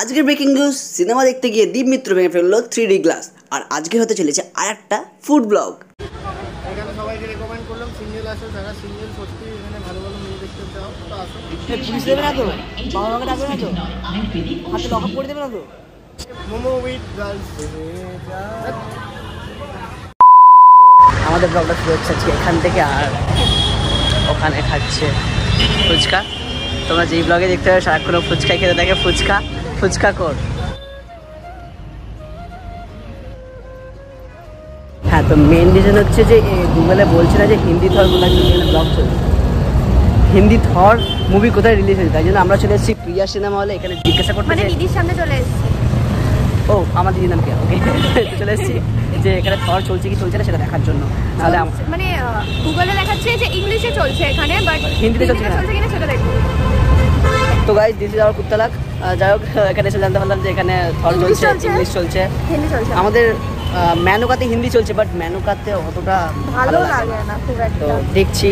আজকের breaking news cinema দেখতে গিয়ে দীপ মিত্র ভেঙে ফেলল থ্রি ডি গ্লাস আর আজকে হতে চলেছে আর একটা ফুড ব্লগ এখানে সবাইকে রেকমেন্ড করলাম সিঙ্গেল আসো যারা সিঙ্গেল সত্যি এখানে ভালো ভালো মেয়ে দেখতে চাও তো আসো। পুলিশ দেবে না তো? বাবা মাকে ডাকবে না তো? হাতে লক করে দেবে না তো? মোমো উইথ গার্লস আমাদের ব্লগটা শুরু হচ্ছে আজকে এখান থেকে আর ওখানে খাচ্ছে ফুচকা। তোমরা যেই ব্লগে দেখতে পাবে সারাক্ষণ ফুচকা খেতে থাকে ফুচকা। ফুচকা কর। হ্যাঁ তো মেন রিজন হচ্ছে যে গুগলে বলছে না যে হিন্দি থর নাকি ব্লগ চলছে হিন্দি থর মুভি কোথায় রিলিজ হয়েছে? তাই জন্য আমরা চলে এসেছি প্রিয়া সিনেমা হলে এখানে জিজ্ঞাসা করতে মানে দিদির সামনে চলে এসেছি। ও আমার দিদির নাম কি? ওকে চলে এসেছি। যে এখানে থর চলছে কি চলছে না সেটা দেখার জন্য। তাহলে মানে গুগলে দেখাচ্ছে যে ইংলিশে চলছে এখানে বাট হিন্দিতে চলছে চলছে কিনা সেটা দেখব। তো গাইজ দিস ইজ আওয়ার কুত্তালাক যাই হোক এখানে এসে জানতে পারলাম যে এখানে থর চলছে। ইংলিশ চলছে। আমাদের ম্যানুকাতে হিন্দি চলছে বাট ম্যানুকাতে অতটা ভালো লাগে না। খুব তো একটা দেখছি।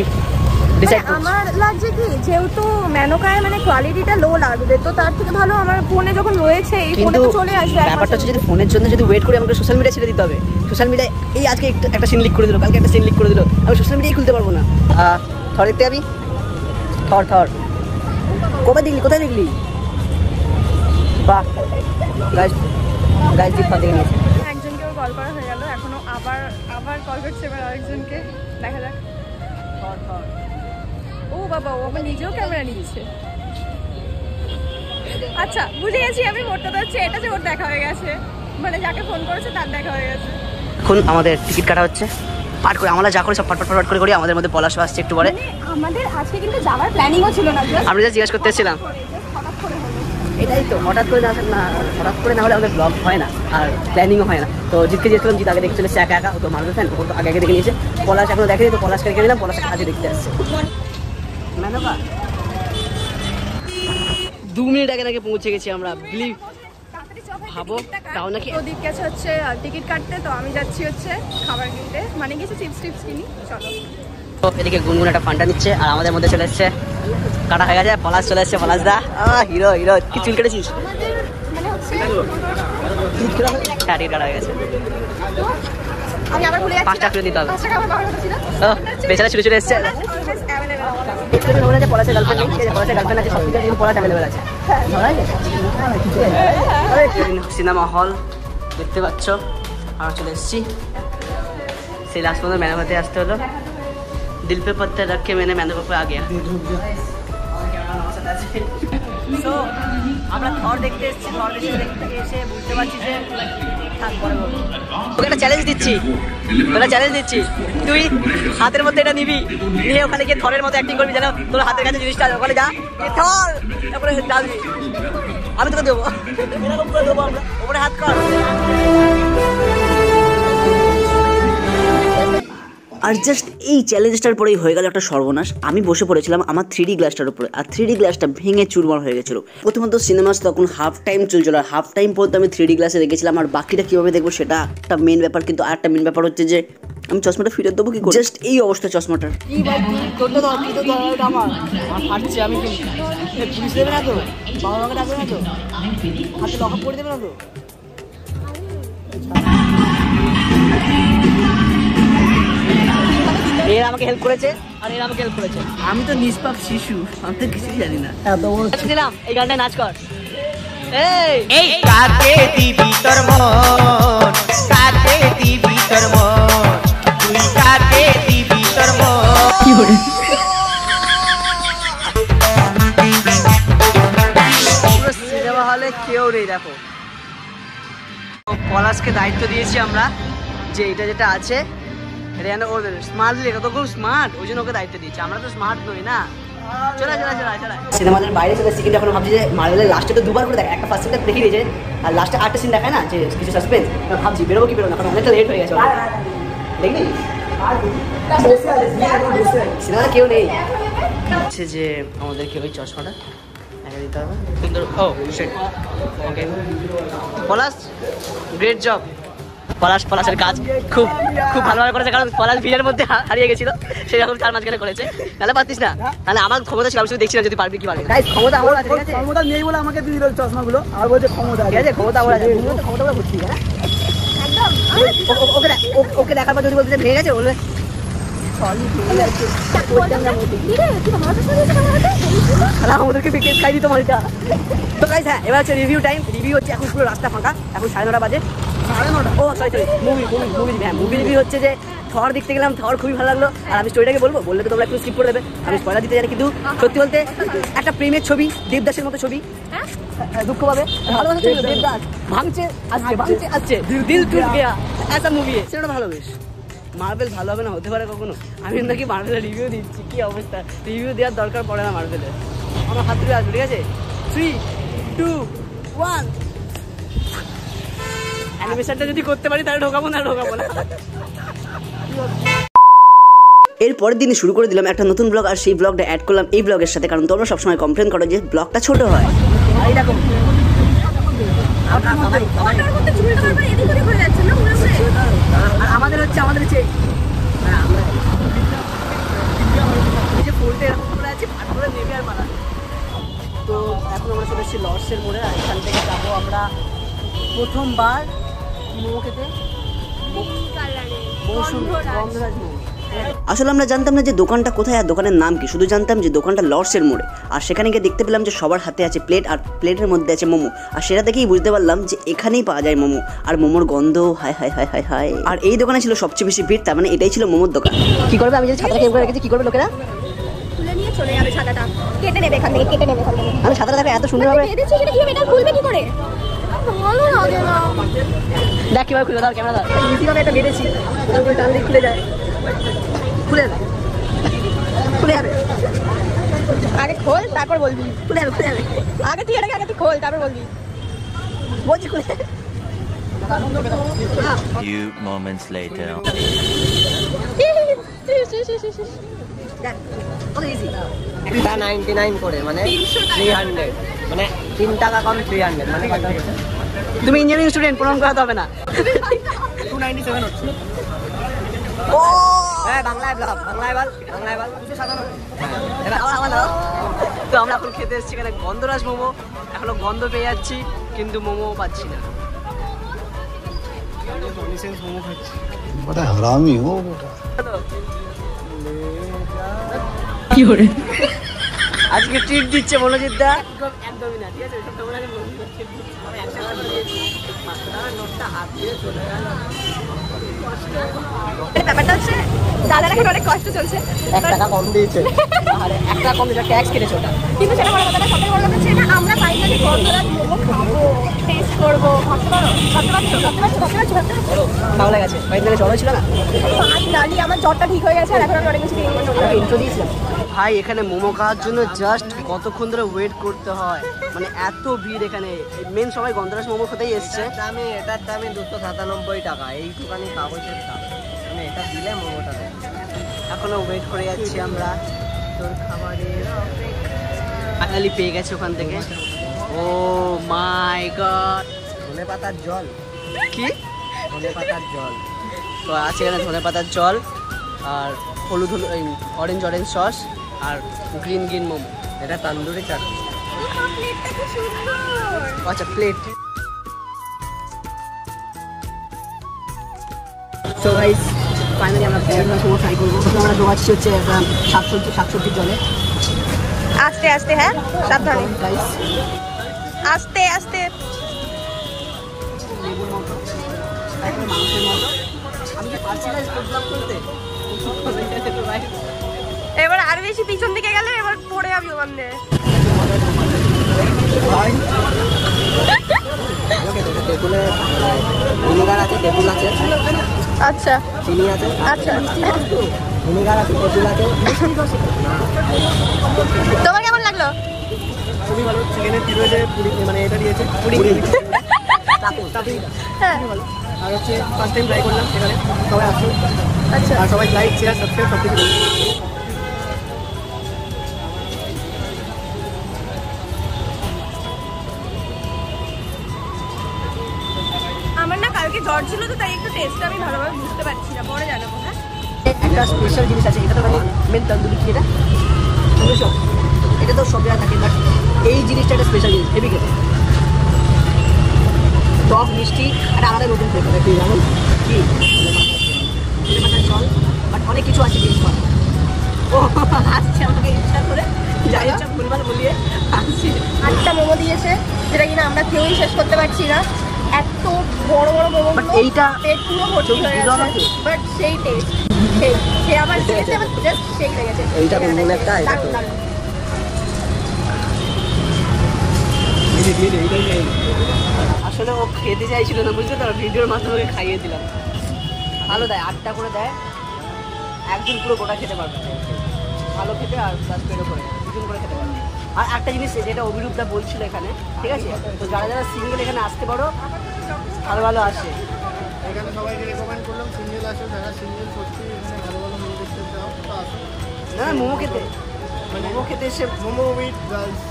মানে আমার লাগছে কি যেহেতু ম্যানোকায় মানে কোয়ালিটিটা লো লাগবে তো তার থেকে ভালো আমার ফোনে যখন রয়েছে এই ফোনে তো চলে আসবে ব্যাপারটা হচ্ছে যদি ফোনের জন্য যদি ওয়েট করে আমাকে সোশ্যাল মিডিয়া ছেড়ে দিতে হবে। সোশ্যাল মিডিয়ায় এই আজকে একটা- সিন লিক করে দিল কালকে একটা সিন লিক করে দিল। আমি সোশ্যাল মিডিয়ায় খুলতে পারব না। থর দেখতে যাবি? থর থর কবে দেখলি? কোথায় দেখলি? বাহ। গাইজ গাইজ জিপ দেখে নিয়েছে একজনকে কল করা হয়ে গেল। এখনও আবার আবার কল করছে এবার আরেকজনকে। দেখা যাক। ও বাবা ও আবার নিজেও ক্যামেরা নিচ্ছে। আচ্ছা বুঝে গেছি আমি মোটটা হচ্ছে এটা যে ওর দেখা হয়ে গেছে। মানে যাকে ফোন করেছে তার দেখা হয়ে গেছে। এখন আমাদের টিকিট কাটা হচ্ছে। পাট করে আমরা যা করি সব পাট পাট করে করি আমাদের মধ্যে পলাশ আসছে একটু পরে। মানে আমাদের আজকে কিন্তু যাওয়ার প্ল্যানিংও ছিল না আমরা যা জিজ্ঞেস করতে এসেছিলাম। এটাই তো হঠাৎ করে না না হঠাৎ করে না হলে আমাদের ব্লগ হয় না আর প্ল্যানিংও হয় না। তো জিতকে করলাম জিত আগে দেখে চলেছে একা একা ও তো মারবে ফ্যান ও তো আগে আগে দেখে নিয়েছে। পলাশ এখনও দেখেনি তো পলাশকে রেখে দিলাম পলাশকে আজকে দেখতে আসছে। দু মিনিট আগে নাকি পৌঁছে গেছি আমরা বিলিভ ভাবো। তাও নাকি- ওদিক গেছে হচ্ছে টিকিট কাটতে তো আমি যাচ্ছি হচ্ছে খাবার কিনতে। মানে কিছু চিপস টিপস কিনি চলো। তো এদিকে গুনগুন একটা ফান্ডা নিচ্ছে আর আমাদের মধ্যে চলে এসছে কাটা হয়ে গেছে পলাশ চলে এসছে পলাশ দা। হিরো হিরো কি চুল কেটেছিস? হ্যাঁ টিকিট কাটা হয়ে গেছে। আমি আবার ভুলে যাচ্ছি পাঁচ করে দিতে হবে। বেচারা ছুটে ছুটে এসছে। পলাশের গার্লফ্রেন্ড নেই পলাশের গার্লফ্রেন্ড আছে সব কিছু কিন্তু পলাশ অ্যাভেলেবেল আছে সিনেমা হল দেখতে পাচ্ছ? আমরা চলে এসেছি। সেই লাস্ট পর্যন্ত মধ্যে আসতে হলো। দিল পে পত্তে রাখ মেনে ম্যানের পে আগে So, আমরা থর দেখতে এসেছি থর দেখতে এসে বুঝতে পারছি যে। তোকে একটা চ্যালেঞ্জ দিচ্ছি। একটা চ্যালেঞ্জ দিচ্ছি। তুই হাতের মধ্যে এটা নিবি নিয়ে ওখানে গিয়ে থরের মতো অ্যাক্টিং করবি যেন তোর হাতের কাছে জিনিসটা। ওখানে যা থর তারপরে ডালবি আমি তোকে দেবো। এরকম করে দেবো আমরা। ওপরে হাত কর। আর জাস্ট এই চ্যালেঞ্জটার পরেই হয়ে গেল একটা সর্বনাশ। আমি বসে পড়েছিলাম আমার থ্রি ডি গ্লাসটার উপরে। আর থ্রি গ্লাসটা ভেঙে চুরমার হয়ে গেছিল। প্রথমত সিনেমাস তখন হাফ টাইম চলছিল। আর হাফ টাইম পর্যন্ত আমি থ্রি ডি গ্লাসে দেখেছিলাম আর বাকিটা কীভাবে দেখব সেটা একটা মেন ব্যাপার। কিন্তু আর একটা মেন ব্যাপার হচ্ছে যে, আমি চশমাটা ফিরত দেবো কি জাস্ট এই অবস্থা চশমাটার। আমি এর আমাকে হেল্প করেছে আর এর আমাকে হেল্প করেছে। আমি তো নিষ্পাপ শিশু আমি তো কিছুই জানি না। দিলাম এই গানটায় নাচ কর। এই! এই কাকে দিবি তোর মন? কাকে দিবি তোর মন? তুই কাকে দিবি তোর মন? পুরো সিনেমা হলে কেউ নেই দেখো। পলাশকে দায়িত্ব দিয়েছি আমরা যে এটা যেটা আছে এটা যেন ওর স্মার্টলি এটা তো খুব স্মার্ট ওই জন্য ওকে দায়িত্ব দিয়েছি। আমরা তো স্মার্ট নই না। চলে চলে চলে চলে সিনেমাদের বাইরে চলে কিন্তু এখন ভাবছি যে মার্বেলের লাস্টে তো দুবার করে দেখা একটা ফার্স্ট সিনটা দেখিয়ে দিয়েছে আর লাস্টে আটটা সিন দেখায় না যে কিছু সাসপেন্স ভাবছি বেরোবো কি বেরোবো না কারণ অনেকটা লেট হয়ে গেছে দেখবি? সিনেমাতে কেউ নেই। হচ্ছে যে আমাদেরকে ওই চশমাটা দিতে হবে। ও set okay Palash great job Palash পলাশের কাজ খুব খুব ভালোভাবে করেছে কারণ পলাশ ভিড়ের মধ্যে হারিয়ে গেছিল। সেরকম চার মাঝখানে করেছে। তাহলে পারতিস না। তাহলে আমার ক্ষমতা ছিল আমি শুধু দেখছিলাম যদি পারবি কি পারবি গাইস ক্ষমতা আমার আছে ঠিক আছে? ক্ষমতা নেই বলে আমাকে দিয়ে দিল চশমাগুলো। আর বলছে ক্ষমতা ঠিক আছে ক্ষমতা আমার আছে। ক্ষমতা করে ভর্তি হ্যাঁ? ওকে ও- ওকে দেখার পর যদি বলতে ভেঙে গেছে বলবে আমাদেরকে বিকেট খাই দিত মালটা। তো গাইস হ্যাঁ এবার হচ্ছে রিভিউ টাইম রিভিউ হচ্ছে এখন পুরো রাস্তা ফাঁকা। এখন সাড়ে নটা বাজে। ও sorry sorry movie movie movie হ্যাঁ মুভি রিভিউ হচ্ছে যে থর দেখতে গেলাম থর খুবই ভালো লাগল। আর আমি স্টোরিটাকে বলব? বললে তো তোমরা একটু স্কিপ করে দেবে। আমি স্পয়লার দিতে জানি কিন্তু সত্যি বলতে একটা প্রেমের ছবি দেবদাসের মতো ছবি। হ্যাঁ? হ্যাঁ, দুঃখ পাবে। ভালোবাসা ছবি দেবদাস। ভাঙছে আসছে ভাঙছে আসছে দিল টুট গেয়া। এসা মুভি সেটা ভালো বেশ। মার্বেল ভালো হবে না? হতে পারে কখনো। আমি নাকি মার্বেলের রিভিউ দিচ্ছি কি অবস্থা? রিভিউ দেওয়ার দরকার পড়ে না মার্বেলের আমার হাত ধরে আসবে ঠিক আছে? থ্রি টু ওয়ান অ্যানিমেশনটা যদি করতে পারি তাহলে ঢোকাবো না ঢোকাবো না। এর পরের দিনে শুরু করে দিলাম একটা নতুন ব্লগ আর সেই ব্লগটা অ্যাড করলাম এই ব্লগের সাথে কারণ তোমরা সবসময় কমপ্লেন করো যে ব্লগটা ছোট হয়। আমাদের হচ্ছে আমাদের হচ্ছে তো এখন আমরা চলে এসেছি লর্ডসের মোড়ে আর এখান থেকে যাব আমরা প্রথমবার মোমো খেতে? আসলে আমরা জানতাম না যে দোকানটা কোথায় আর দোকানের নাম কি। শুধু জানতাম যে দোকানটা লর্ডসের মোড়ে। আর সেখানে গিয়ে দেখতে পেলাম যে সবার হাতে আছে প্লেট আর প্লেটের মধ্যে আছে মোমো। আর সেটা দেখেই বুঝতে পারলাম যে এখানেই পাওয়া যায় মোমো। আর মোমোর গন্ধ হায় হায় হায় হায় হায়। আর এই দোকানে ছিল সবচেয়ে বেশি ভিড় তার মানে এটাই ছিল মোমোর দোকান। কি করবে? আমি যদি ছাতাটা কেউ করে রেখেছি কি করবে লোকেরা? তুলে নিয়ে চলে যাবে ছাতাটা। কেটে নেবে এখান থেকে কেটে নেবে এখান থেকে। আমি ছাতাটা দেখো এত সুন্দর হবে এটা খুলবে কি করে? ভালো লাগে না। দেখ কীভাবে খুলে দাও ক্যামেরা দাও ইজিভাবে এটা বেঁধেছি। তারপরে টান দিয়ে খুলে যায়। খুলে যাবে। খুলে যাবে। আগে খোল তারপর বলবি। খুলে যাবে খুলে যাবে। আগে তুই এটাকে আগে তুই খোল তারপর বলবি। বলছি খুলে। Few moments later. এটা নাইনটি নাইন করে মানে থ্রি হান্ড্রেড মানে তিন টাকা কম থ্রি হান্ড্রেড মানে কত? হচ্ছে তুমি ইঞ্জিনিয়ারিং স্টুডেন্ট প্রণাম করা হবে না। তো আমরা এখন খেতে এসেছি এখানে গন্ধরাজ মোমো। এখনও গন্ধ পেয়ে যাচ্ছি কিন্তু মোমো পাচ্ছি না। কি করে? আজকে ট্রিট দিচ্ছে মনোজিৎ দা। একদমই না ঠিক আছে? তোমরা। ব্যাপারটা হচ্ছে দাদার এখন অনেক কষ্ট চলছে। এক টাকা কম দিয়েছে। আরে একটা কম যেটা ট্যাক্স কেটেছে ওটা। কিন্তু সেটা বড় কথা না সবথেকে বড় কথা হচ্ছে এটা আমরা ফাইনালি গন্ধরাজ মোমো খাব টেস্ট করব। ভাবতে পারো? ভাবতে পারছ? ভাবতে পারছ? ভাবতে পারছ? ভাবতে পারছ? ভালো লেগেছে। বাড়ি জ্বর ছিল না? পাঁচ নালি আমার জ্বরটা ঠিক হয়ে গেছে আর এখন আমি অনেক কিছু ফিলিং ইন্ট্রো দিয়েছিলাম। ভাই এখানে মোমো খাওয়ার জন্য জাস্ট কতক্ষণ ধরে ওয়েট করতে হয়? মানে এত ভিড় এখানে। মেন সবাই গন্ধরাজ মোমো খেতেই এসছে। আমি এটার দামে দুশো সাতানব্বই টাকা। এইটুখানি কাগজের দাম। মানে এটা দিলে মোমোটা দেয় এখনও ওয়েট করে যাচ্ছি আমরা। তোর খাবারের ফাইনালি পেয়ে গেছে ওখান থেকে। ও মাই গড ধনে পাতার জল। কি? ধনে পাতার জল। তো আছে এখানে ধনে পাতার জল আর হলুদ হলুদ অরেঞ্জ অরেঞ্জ সস আর গ্রিন গ্রিন মোমো। এটা তান্দুরি চাটনি প্লেটটা কি আচ্ছা প্লেট সো গাইস ফাইনালি আমরা ট্রাই করব। আমরা ঢোকাচ্ছি হচ্ছে একটা শাকসবজি শাকসবজির জলে। আস্তে আস্তে হ্যাঁ? সাবধানে। গাইস আস্তে আস্তে। আমি কি করতে এবার আর বেশি পিছন দিকে গেলে এবার পড়ে যাবি ওখান দিয়ে। আচ্ছা। আচ্ছা। তোমার কেমন লাগল? মানে এটা দিয়েছে পুরি। হ্যাঁ। আর হচ্ছে ফার্স্ট টাইম ট্রাই করলাম এখানে সবাই আসুন আচ্ছা। আর সবাই লাইক শেয়ার সাবস্ক্রাইব সব কিছু কালকে জ্বর ছিল তো তাই একটু টেস্টটা আমি ভালোভাবে বুঝতে পারছি না। পরে জানাব হ্যাঁ? একটা স্পেশাল জিনিস আছে এটা তো মানে মেন তন্দুরি কি এটা? বুঝেছ এটা তো সব জায়গায় থাকে বাট এই জিনিসটা একটা স্পেশাল জিনিস হেভি খেতে। টক মিষ্টি একটা আলাদা নতুন ফ্লেভার একটু যেমন কি? জল বাট অনেক কিছু আছে জিনিস ও আসছে আমাকে ইচ্ছা করে যাই ইচ্ছা ভুলভাল বলিয়ে আসছি আটটা মোমো দিয়েছে যেটা কিনা আমরা কেউই শেষ করতে পারছি না। এত বড় বড় মোমো এইটা পেট পুরো ভর্তি হয়ে গেছে বাট সেই টেস্ট সেই সে আমার দিয়েছে আমার জাস্ট সেই লেগেছে। এইটা মোমো একটা, এটা দারুণ, দারুণ। আসলে ও খেতে চাইছিল না বুঝতে তো? ভিডিওর মাধ্যমে ওকে খাইয়ে দিলাম। ভালো দেয় আটটা করে দেয়। একজন পুরো গোটা খেতে পারবে। ভালো খেতে আর প্লাস পেটও করে দুজন করে খেতে পারবে। আর একটা জিনিস যেটা অভিরূপদা বলছিল এখানে ঠিক আছে? তো যারা যারা সিঙ্গেল এখানে আসতে পারো ভালো ভালো আসে। এখানে সবাইকে রেকমেন্ড করলাম সিঙ্গেল আসো যারা সিঙ্গেল সত্যি এখানে ভালো ভালো দেখতে চাও তো আসো। না মোমো খেতে। মানে মোমো খেতে এসে মোমো উইথ গার্লস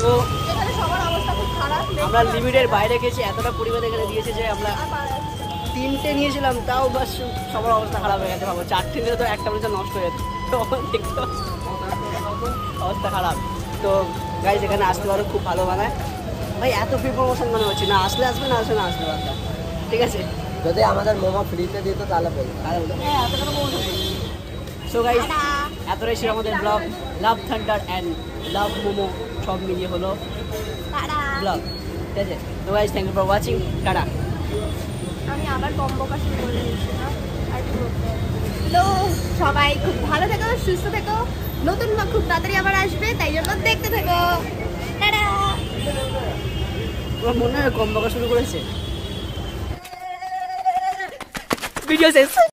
তো এখানে সবার অবস্থা খুব খারাপ আমরা লিমিটের বাইরে গেছি এতটা পরিমাণে এখানে দিয়েছে যে আমরা তিনটে নিয়েছিলাম তাও বাস সবার অবস্থা খারাপ হয়ে গেছে ভাবো। চারটে নিলে তো একটা মনে নষ্ট হয়ে যেত অবস্থা খারাপ। তো গাইজ এখানে আসতে পারো খুব ভালো বানায়। ভাই এত ফ্রি প্রমোশন মনে হচ্ছে না আসলে আসবে না আসলে না। আসলে বাচ্চা ঠিক আছে? যদি আমাদের মোমো ফ্রিতে দিত তাহলে পেয়ে তাহলে বলো, হ্যাঁ এত কেন প্রমোশন সো গাইজ এতটাই ছিল আমাদের vlog love thunder and love momo সব মিলিয়ে হলো ব্লগ ঠিক আছে? তো guys thank you for watching tata. আমি আবার কম বকা শুরু করে দিচ্ছি না? আর সবাই খুব ভালো থেকো সুস্থ থেকো। নতুন ব্লগ খুব তাড়াতাড়ি আবার আসবে, তাই জন্য দেখতে থাকো। টাটা! মনে হয় কম বকা শুরু করেছে। ভিডিও শেষ।